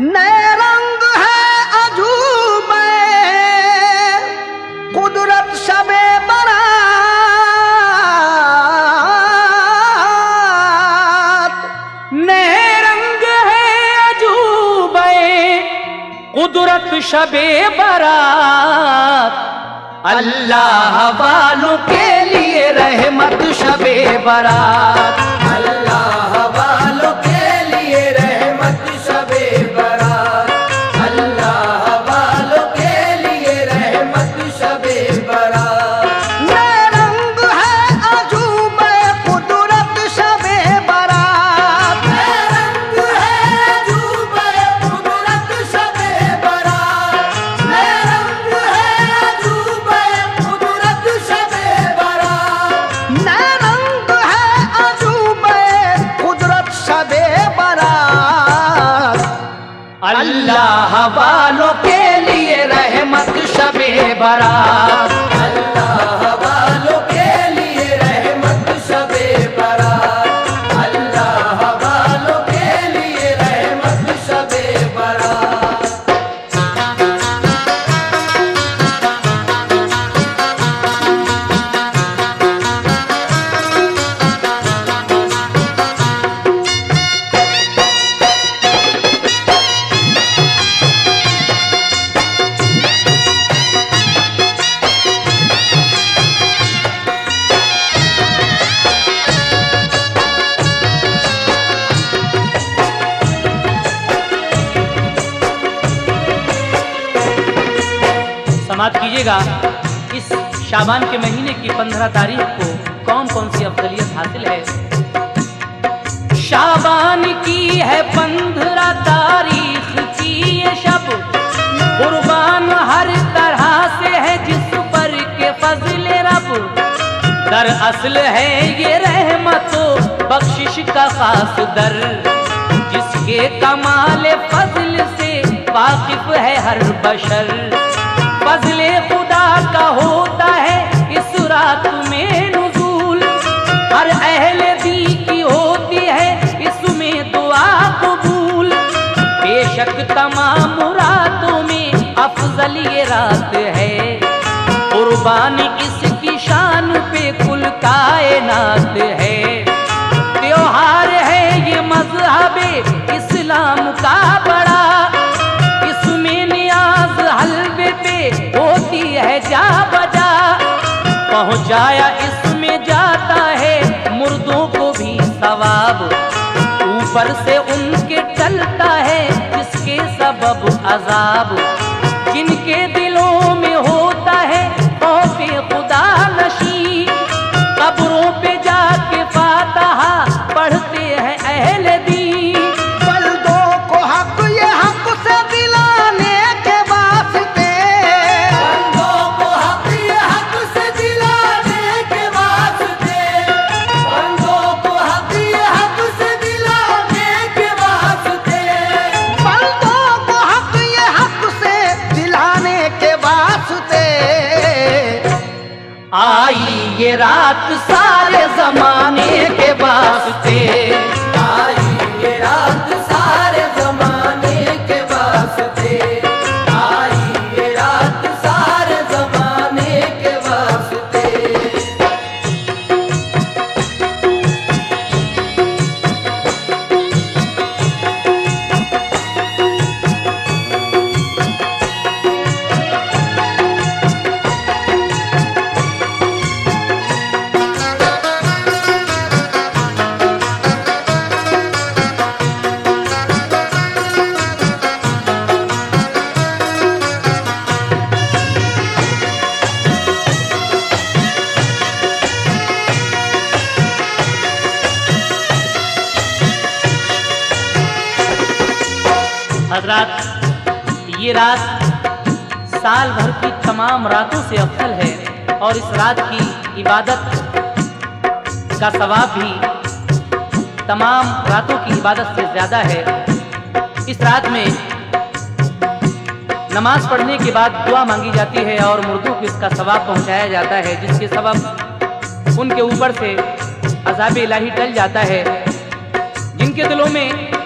नए रंग है अजूब कुदरत सबे बरात। नए रंग है अजूबे कुदरत शबे बरात। अल्लाह वालों के लिए रहमत शबे बरात। अल्लाह वालों के लिए रहमत शबे बरात। समाप्त कीजिएगा, इस शाबान के महीने की पंद्रह तारीख को कौन कौन सी अफजलियत हासिल है? शाबान की है पंद्रह तारीख की ये शब। कुर्बान हर तरह से है जिस पर के फजल रब। दर असल है ये रहमतो, बख्शिश का खास दर। जिसके कमाल फजल से वाकिफ है हर बशर। फजले खुदा का होता है इस रात में नजूल। हर अहले दी की होती है इसमें दुआ कबूल। बेशक तमाम रातों में अफजल ये रात पहुँचाया इसमें जाता है, मुर्दों को भी सवाब। ऊपर से उनके टलता है, जिसके सबब अजाब। जिनके रात सारे जमाने हजरात ये रात साल भर की तमाम रातों से अफजल है और इस रात की इबादत का सवाब भी तमाम रातों की इबादत से ज़्यादा है। इस रात में नमाज़ पढ़ने के बाद दुआ मांगी जाती है और मुर्दों को इसका सवाब पहुँचाया जाता है, जिसके सबब उनके ऊपर से अजाब इलाही टल जाता है। जिनके दिलों में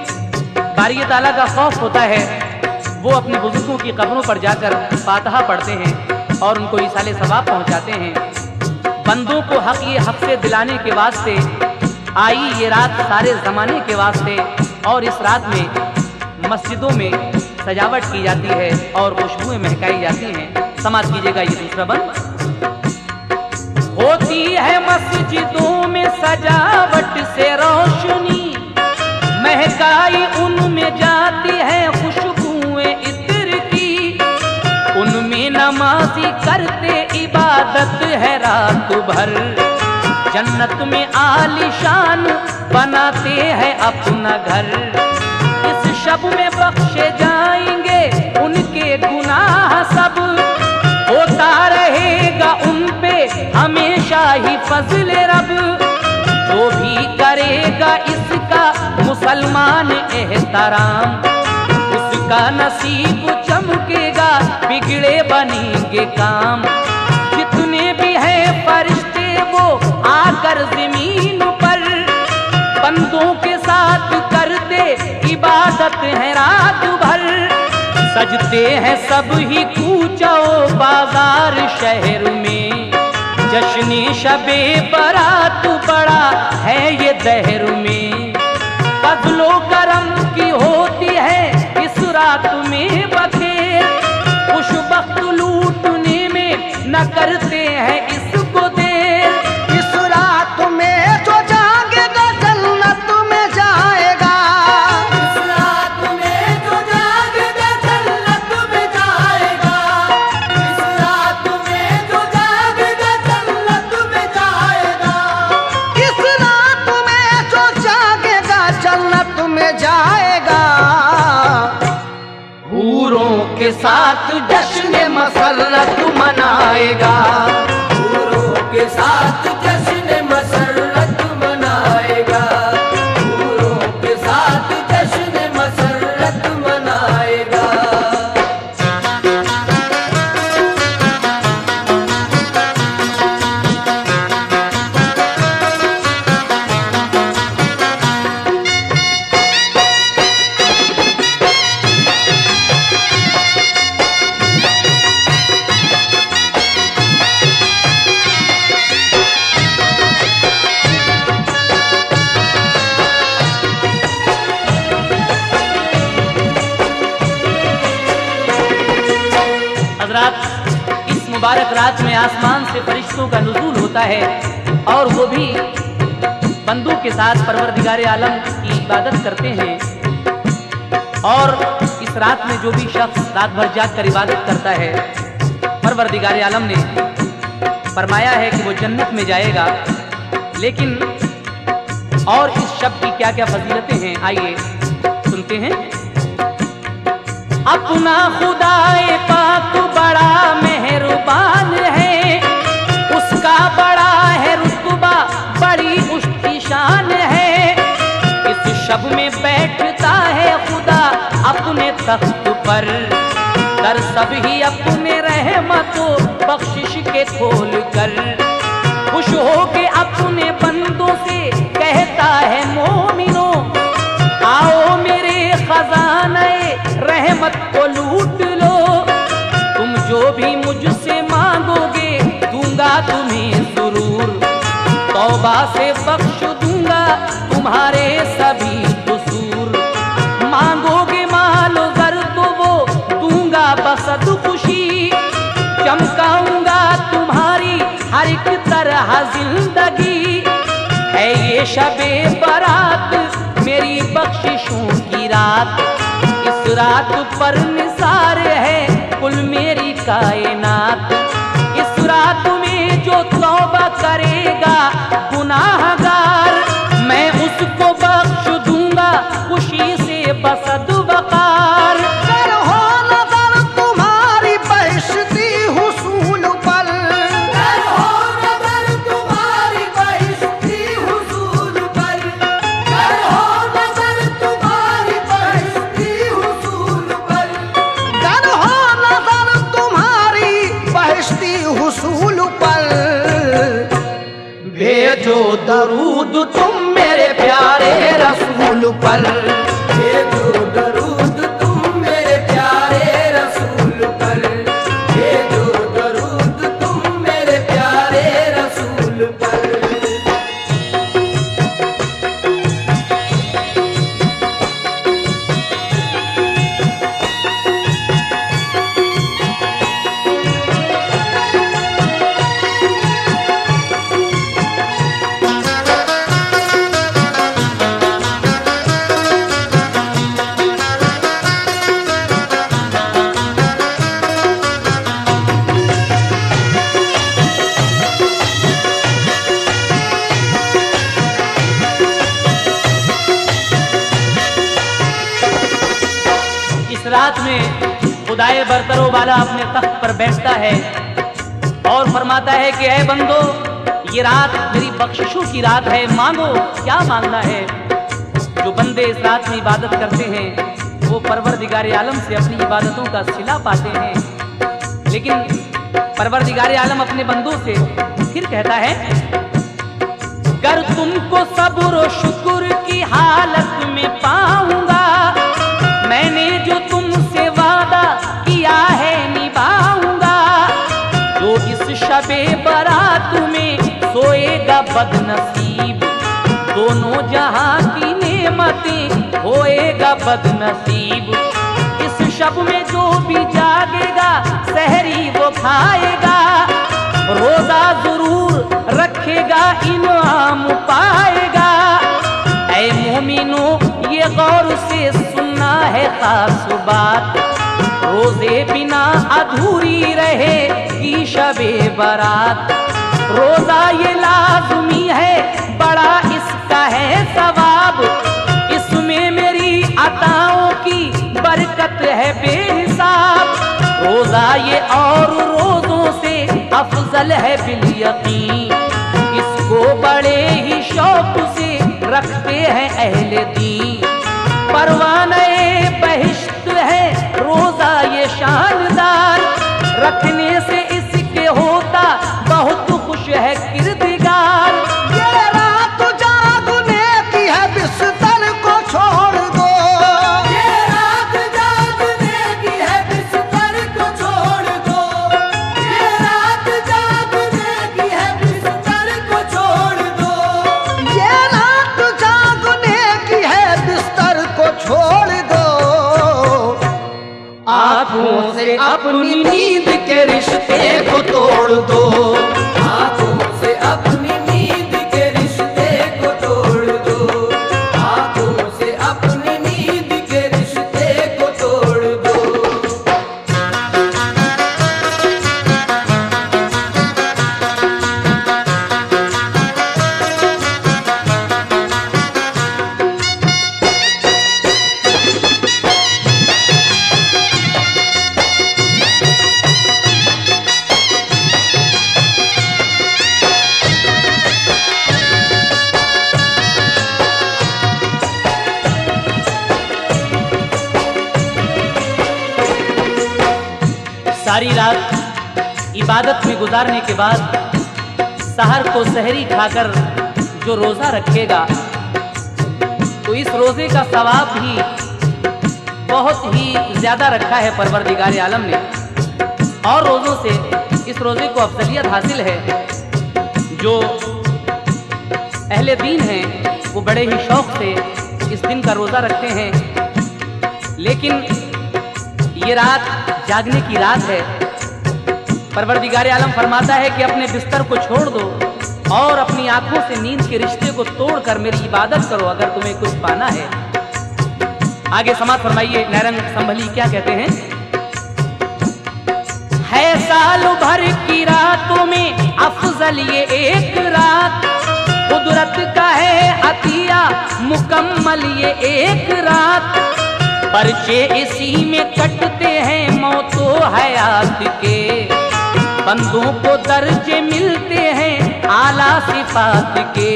बारी ताला का खौफ होता है। वो अपने बुज़ुर्गों की कब्रों पर जाकर फातहा पढ़ते हैं और उनको इसाले सवाब पहुंचाते हैं। बंदों को हक ये हक से दिलाने के वास्ते, आई ये रात सारे ज़माने के वास्ते और इस रात में मस्जिदों में सजावट की जाती है और खुशबुएँ महकाई जाती हैं। समाज कीजिएगा ये दूसरा बंद। होती है मस्जिदों में सजावट से रोशनी महकाई उनमें जाती है खुशबुएँ इत्र की। उनमें नमाजी करते इबादत है रात भर जन्नत में आलिशान बनाते हैं अपना घर। इस शब में बख्शे जाएँगे उनके गुनाह सब। होता रहेगा उन पे हमेशा ही फजल रब। मुसलमान एहतराम उसका नसीब चमकेगा, बिगड़े बनेंगे काम। जितने भी हैं फरिश्ते, वो आकर ज़मीन पर बंदों के साथ करते इबादत है रात भर सजते हैं सब ही कूचो बाज़ार शहर में। जश्न शबे बरात बड़ा है ये दहर में। फजलो करम की होती है इस रात में बखेर। खुश वक्त लूटने में न करते हैं रात में आसमान से फरिश्तों का नजूल होता है और वो भी बंदू के साथ परवरदिगार आलम की इबादत करते हैं। और इस रात में जो भी शख्स रात भर जाग कर इबादत करता है, परवरदिगार आलम ने फरमाया है कि वो जन्नत में जाएगा। लेकिन और इस शब्द की क्या क्या फजीलतें हैं, आइए सुनते हैं। अपना खुदाए पाक बड़ा मेहरबान। अपने तख्त पर। कर सब ही अपने रहमतो बख्शिश के खोल कर। खुश हो के अपने बंदों से कहता है, मोमिनो, आओ मेरे खजाने रहमत को लूट लो। तुम जो भी मुझसे मांगोगे, दूँगा तुम्हें ज़रूर। तौबा से बख्श दूँगा, तुम्हारे दूँगा खुशी, चमकाऊँगा तुम्हारी हर एक तरह ज़िंदगी। है ये शबे बारात, मेरी बख्शिशों की रात। इस रात पर निसार है कुल मेरी कायनात। इस रात में जो तौबा करेगा, गुनाहगार, मैं उसको बख्श दूँगा, खुशी से बसद पर बैठता है और फरमाता है कि, ऐ बंदो, ये रात मेरी बख्शिशों की रात है। मांगो, क्या मांगना है? जो बंदे इस रात में इबादत करते हैं, वो परवरदिगार आलम से अपनी इबादतों का सिला पाते हैं। लेकिन परवरदिगार आलम अपने बंदों से फिर कहता है कर तुमको सब्र शुक्र की हालत में पाऊँगा, मैंने जो बदनसीब। दोनों जहाँ की नेमतें होएगा बदनसीब। इस शब में जो भी जागेगा, सहरी वो खाएगा। रोजा ज़रूर रखेगा, इनाम पाएगा। ऐ मोमिनो, ये गौर से सुनना है खास बात। रोज़े बिना अधूरी रहे की शबे बारात। रोजा ये लाजमी है, बड़ा इसका है सवाब। इसमें मेरी अताओं की बरकत है बेहिसाब। रोजा ये और रोजों से अफजल है बिल यकीन। इसको बड़े ही शौक से रखते हैं अहले दीन। परवाने बहिश्त है, रोजा ये शानदार। रखने से से अपनी सारी रात इबादत में गुजारने के बाद शहर को सहरी खाकर जो रोजा रखेगा तो इस रोज़े का सवाब भी बहुत ही ज़्यादा रखा है परवरदिगार आलम ने। और रोजों से इस रोज़े को अफजलियत हासिल है, जो अहले दीन हैं, वो बड़े ही शौक से इस दिन का रोजा रखते हैं। लेकिन ये रात जागने की रात है। परवरदिगार आलम फरमाता है कि अपने बिस्तर को छोड़ दो और अपनी आँखों से नींद के रिश्ते को तोड़कर मेरी इबादत करो, अगर तुम्हें कुछ पाना है। आगे समाज फरमाइए, नैरंग संभली, क्या कहते हैं? है साल भर की रातों में अफजल ये एक रात। कुदरत का है अतिया, मुकम्मल ये एक रात। पर्चे इसी में कटते हैं, मौतो हयात के। बंदों को दर्जे मिलते हैं, आला सिफात के।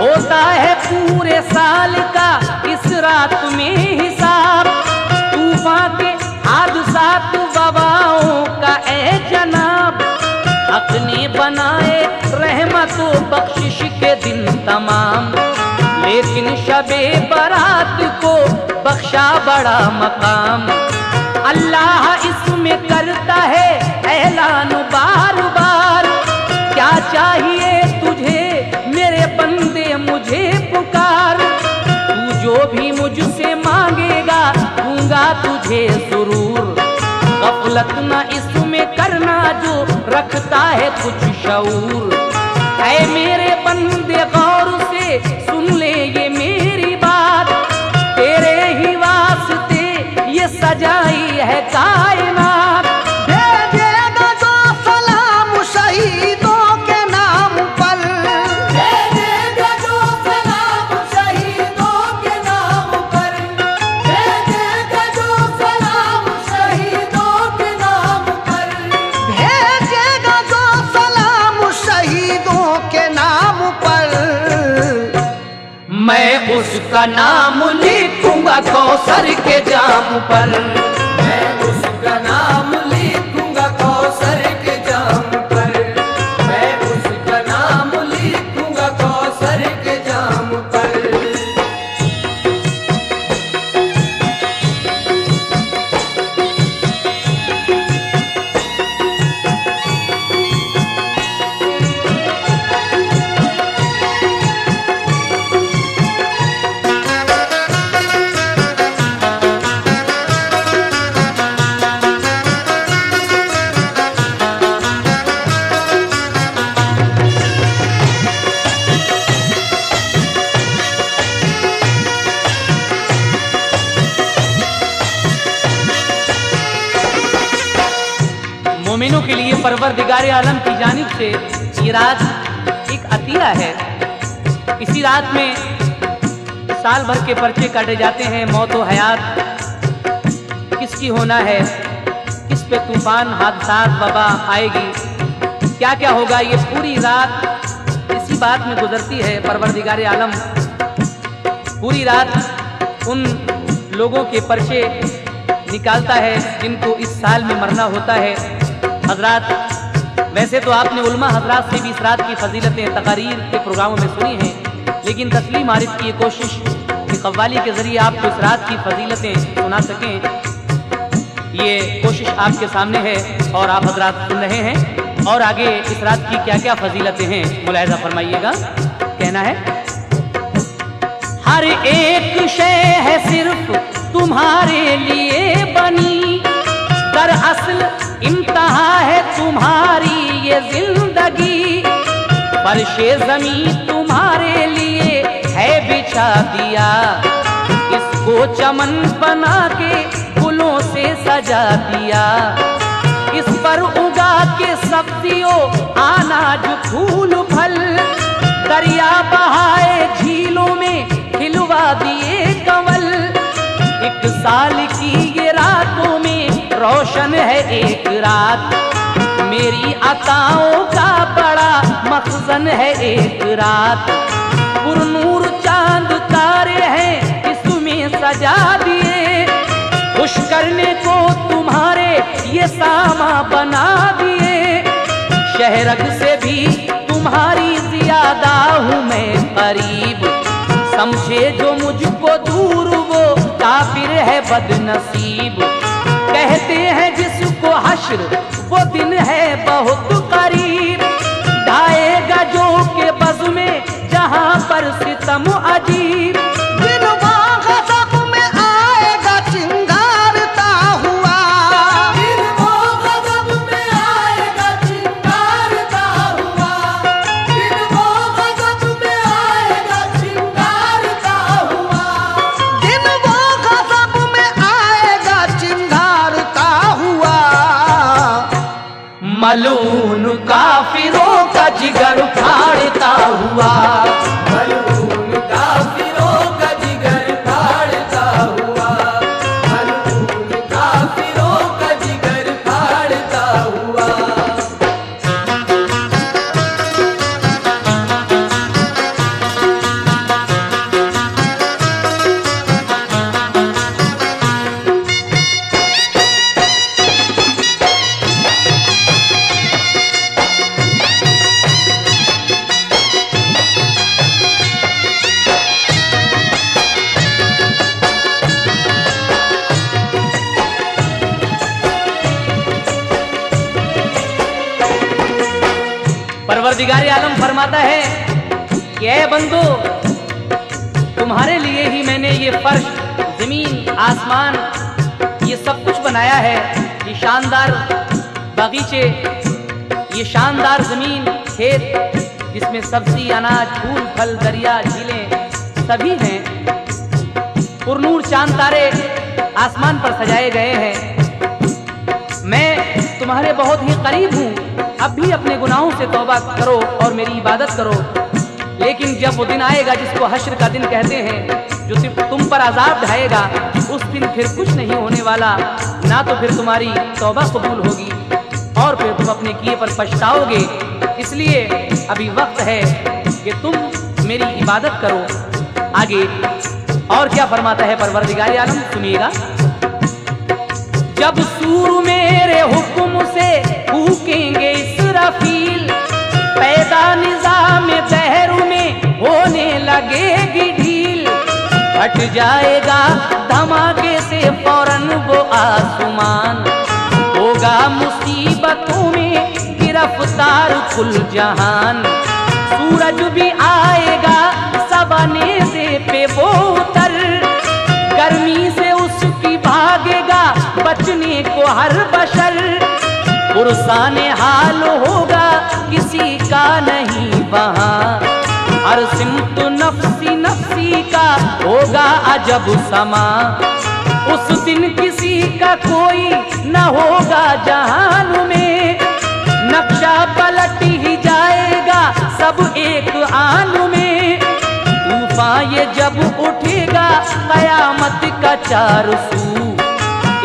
होता है पूरे साल का इस रात में हिसाब। तूफ़ान के हादसात वबाओं का ए जनाब। हक ने बनाए रहमत बख्शिश के दिन तमाम। लेकिन शबे बारात को बख्शा बड़ा मकाम। अल्लाह इसमें करता है ऐलान बार बार क्या चाहिए तुझे मेरे बंदे मुझे पुकार? तू जो भी मुझसे मांगेगा दूँगा तुझे ज़रूर। गफलत न इसमें करना जो रखता है कुछ शऊर। उसका नाम लिखूँगा कौसर के जाम पर। ये रात एक अतिया है। इसी रात में साल भर के पर्चे काटे जाते हैं, मौत व हयात। किसकी होना है? किस पे तूफ़ान हादसा वबा आएगी? क्या क्या होगा? ये पूरी रात इसी बात में गुजरती है, परवरदिगार आलम। पूरी रात उन लोगों के पर्चे निकालता है, जिनको इस साल में मरना होता है। हजरात वैसे तो आपने उल्मा हजरात से भी इस रात की फजीलतें, तकारीर के प्रोग्रामों में सुनी हैं, लेकिन तस्लीम आरिफ की ये कोशिश कि कव्वाली के ज़रिए आपको इस रात की फजीलतें सुना सकें, ये कोशिश आपके सामने है और आप हजरात सुन रहे हैं। और आगे इस रात की क्या क्या फजीलतें हैं, मुलायजा फरमाइएगा। कहना है, हर एक शय ज़िंदगी। फर्शे जमी तुम्हारे लिए है बिछा दिया। इसको चमन बना के फूलों से सजा दिया। इस पर उगा के सब्जियों, अनाज, फूल, फल। दरिया बहाए झीलों में खिलवा दिए कमल एक साल रोशन है एक रात। मेरी अताओं का बड़ा मखजन है एक रात। पुरनूर चाँद तारे हैं इसमें सजा दिए? खुश करने को तुम्हारे ये सामा बना दिए। शहरग से भी तुम्हारी ज़्यादा हूँ मैं करीब। समझे जो मुझको दूर, वो काफिर है बदनसीब। हश्र वो दिन है बहुत करीब। ढाएगा जो के बज में, जहाँ पर सितम अजीब। आसमान, ये सब कुछ बनाया है, ये शानदार बागीचे, ये शानदार ज़मीन, खेत, जिसमें सब्ज़ी, अनाज, फूल, फल, दरिया, झीलें सभी हैं। पुरनूर चाँद तारे आसमान पर सजाए गए हैं। मैं तुम्हारे बहुत ही करीब हूँ। अब भी अपने गुनाहों से तौबा करो और मेरी इबादत करो। लेकिन जब वो दिन आएगा जिसको हश्र का दिन कहते हैं जो सिर्फ़ तुम पर अजाब ढाएगा, उस दिन फिर कुछ नहीं होने वाला। ना तो फिर तुम्हारी तौबा कबूल होगी, और फिर तुम अपने किए पर पछताओगे। इसलिए अभी वक्त है कि तुम मेरी इबादत करो। आगे और क्या फरमाता है परवरदिगार आलम, सुनिएगा। जब सूर मेरे हुक्म से फूकेंगे इसराफील पैदा हट जाएगा, धमाके से फ़ौरन वो आसमान होगा मुसीबतों में गिरफ़्तार कुल जहान सूरज भी आएगा सवाने से पे वो उतर। गर्मी से उसकी भागेगा, बचने को हर बशर। पुरसान हाल होगा, किसी का नहीं वहाँ। हर सिमत नफसी नफसी का होगा अजब समा। उस दिन किसी का कोई न होगा जहान में। नक्शा पलट ही जाएगा सब एक आन में। तूफ़ान ये जब उठेगा कयामत का चार सू।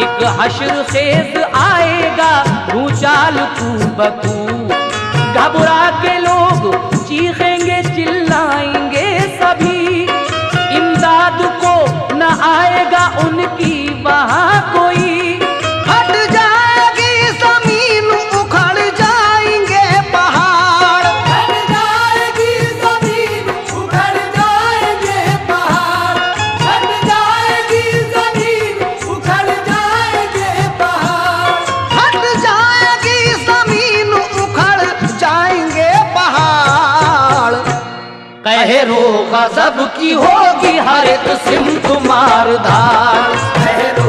एक हशर खेज आएगा भूचाल तू बकू। घबरा के लोग चीखेंगे उनकी वहाँ कोई कहरो गजब की होगी हर एक सिमत कुमार महरो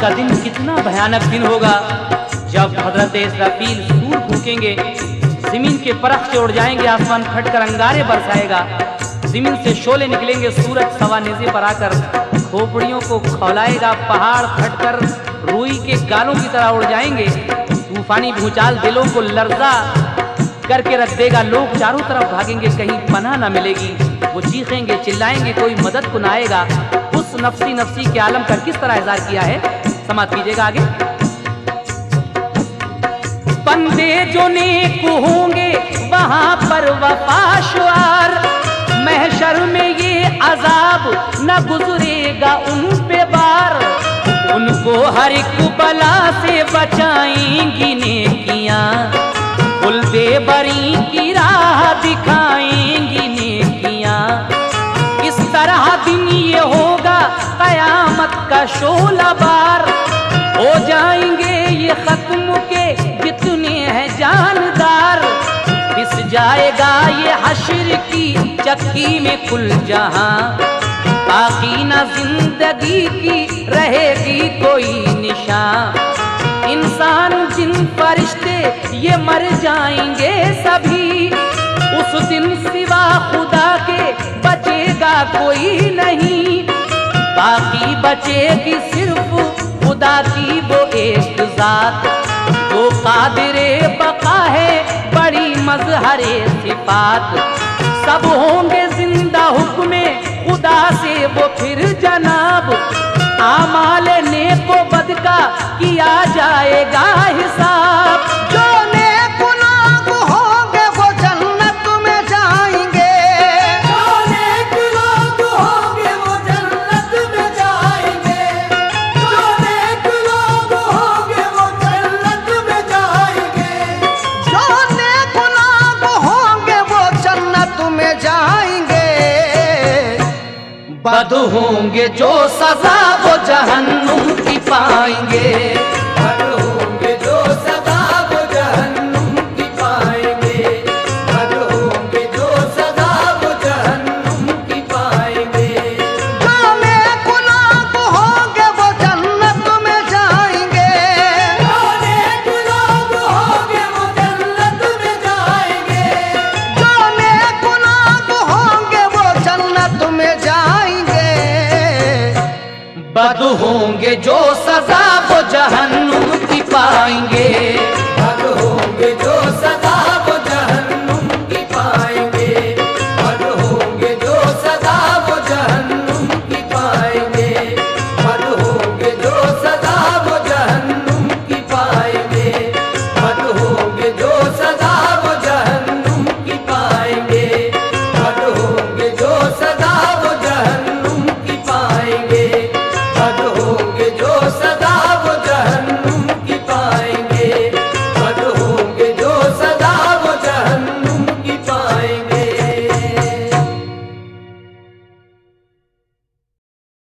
का दिन कितना भयानक दिन होगा। जब हज़रत इसराफील सूर फूकेंगे, ज़मीन के परख से उड़ जाएँगे, आसमान फटकर अंगारे बरसाएगा। ज़मीन से शोले निकलेंगे, सूरज सवा नेजे पर आकर खोपड़ियों को खौलाएगा, पहाड़ फटकर रुई के गालों की तरह उड़ जाएँगे। तूफानी भूचाल दिलों को लर्जा करके रख देगा, लोग चारों तरफ़ भागेंगे, कहीं पनाह न मिलेगी। वो चीखेंगे, चिल्लाएँगे, कोई मदद को न आएगा। नफसी नफसी के आलम का किस तरह इजहार किया है? समाप्त कीजिएगा आगे। बंदे जो नेक होंगे, वहाँ पर वफाशवार महशर में ये अजाब न गुजरेगा उन पे बार। उनको हर एक बला से बचाएँगी नेकियाँ। कुल बरी की राह दिखाएँगी कयामत का शोला बार। हो जाएँगे ये खत्म के जितने हैं जानदार। पिस जाएगा ये हशर की चक्की में कुल जहाँ। बाकी न ज़िंदगी की रहेगी कोई निशान। इंसान जिन फरिश्ते ये मर जाएँगे सभी। उस दिन सिवा खुदा के बचेगा कोई नहीं। बाकी बचेगी सिर्फ़ खुदा की वो एक जात। वो कादिरे बका है, बड़ी मजहरे सिफात। सब होंगे ज़िंदा हुक्मे, खुदा से वो फिर जनाब। आमाल नेको बद का किया जाएगा हिसाब। होंगे जो सजा वो जहन्नुम की पाएँगे। बद